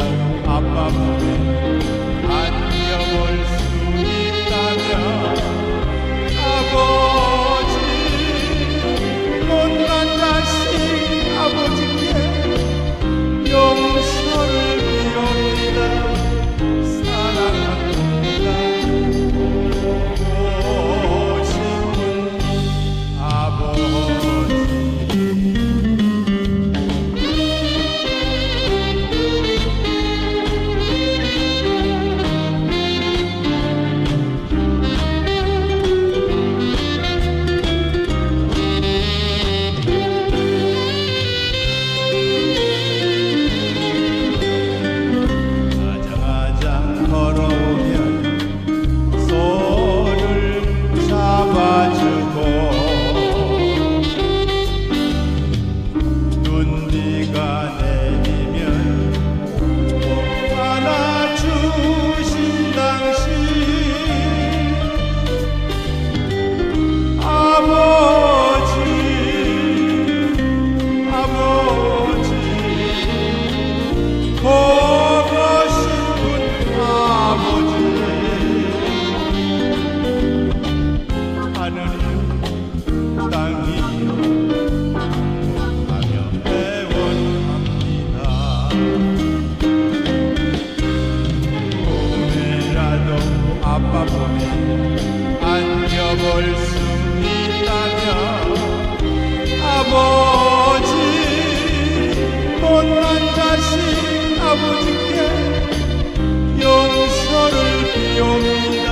up above me. 마음에 안겨볼 수 있다면 아버지 못난 자식 아버지께 용서를 비옵니다.